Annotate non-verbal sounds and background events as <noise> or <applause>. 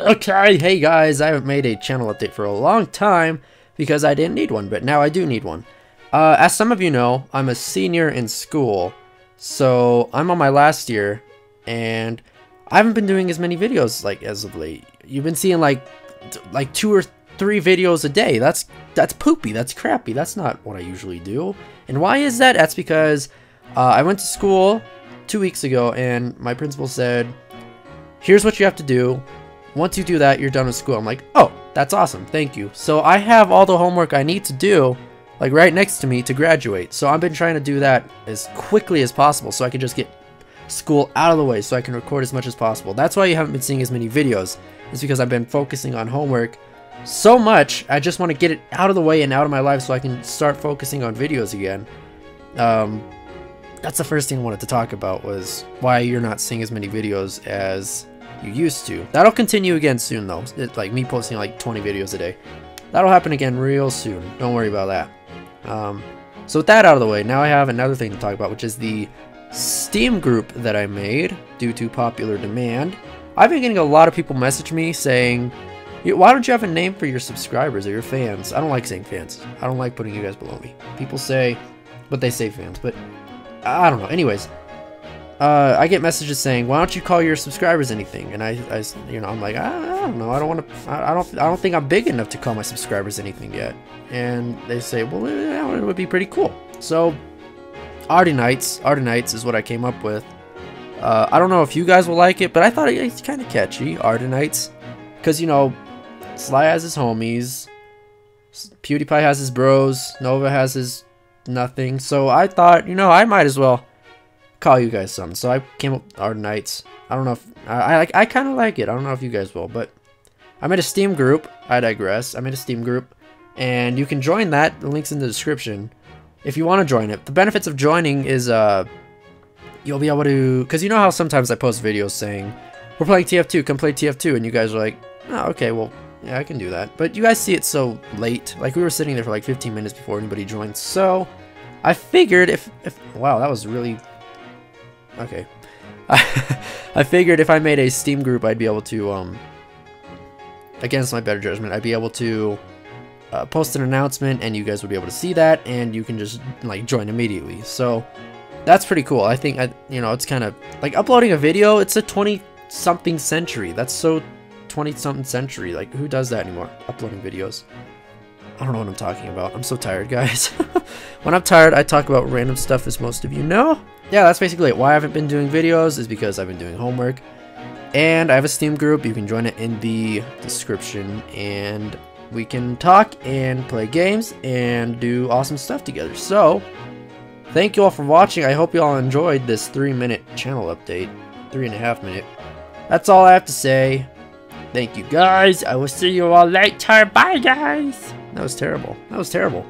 Okay, hey guys, I haven't made a channel update for a long time because I didn't need one, but now I do need one. Uh, as some of you know, I'm a senior in school, so I'm on my last year, and I haven't been doing as many videos like as of late. You've been seeing like like two or three videos a day. That's that's poopy. That's crappy. That's not what I usually do. And why is that? That's because uh, I went to school two weeks ago, and my principal said, "Here's what you have to do once you do that, you're done with school. I'm like, oh, that's awesome. Thank you. So I have all the homework I need to do, like right next to me to graduate. So I've been trying to do that as quickly as possible so I can just get school out of the way so I can record as much as possible. That's why you haven't been seeing as many videos. It's because I've been focusing on homework so much. I just want to get it out of the way and out of my life so I can start focusing on videos again. Um, that's the first thing I wanted to talk about was why you're not seeing as many videos as you used to. That'll continue again soon though. It's like me posting like 20 videos a day. That'll happen again real soon. Don't worry about that. Um, so with that out of the way, now I have another thing to talk about, which is the Steam group that I made due to popular demand. I've been getting a lot of people message me saying, why don't you have a name for your subscribers or your fans? I don't like saying fans. I don't like putting you guys below me. People say, but they say fans, but I don't know. Anyways, uh, I get messages saying, "Why don't you call your subscribers anything?" And I, I you know, I'm like, I, I don't know. I don't want to. I, I, don't. I don't think I'm big enough to call my subscribers anything yet. And they say, "Well, it would be pretty cool." So, Ardiknights, Ardiknights is what I came up with. Uh, I don't know if you guys will like it, but I thought it's kind of catchy, Ardiknights, because you know, Sly has his homies, PewDiePie has his bros, Nova has his nothing. So I thought, you know, I might as well call you guys something. So I came up Ardiknights. I don't know if I I, I kind of like it. I don't know if you guys will, but I made a Steam group. I digress. I made a Steam group, and you can join that. The link's in the description if you want to join it. The benefits of joining is uh you'll be able to because you know how sometimes I post videos saying we're playing TF2, come play TF2, and you guys are like, oh okay, well yeah I can do that. But you guys see it so late. Like we were sitting there for like 15 minutes before anybody joined. So I figured if if wow that was really Okay. I <laughs> I figured if I made a Steam group, I'd be able to, um, against my better judgment, I'd be able to uh, post an announcement and you guys would be able to see that and you can just, like, join immediately. So, that's pretty cool. I think, I, you know, it's kind of, like, uploading a video, it's a 20-something century. That's so 20-something century. Like, who does that anymore? Uploading videos. I don't know what I'm talking about. I'm so tired, guys. <laughs> when I'm tired, I talk about random stuff, as most of you know yeah, that's basically it. Why I haven't been doing videos is because I've been doing homework. And I have a Steam group. You can join it in the description. And we can talk and play games and do awesome stuff together. So, thank you all for watching. I hope you all enjoyed this three minute channel update. Three and a half minute. That's all I have to say. Thank you guys. I will see you all later. Bye guys. That was terrible. That was terrible.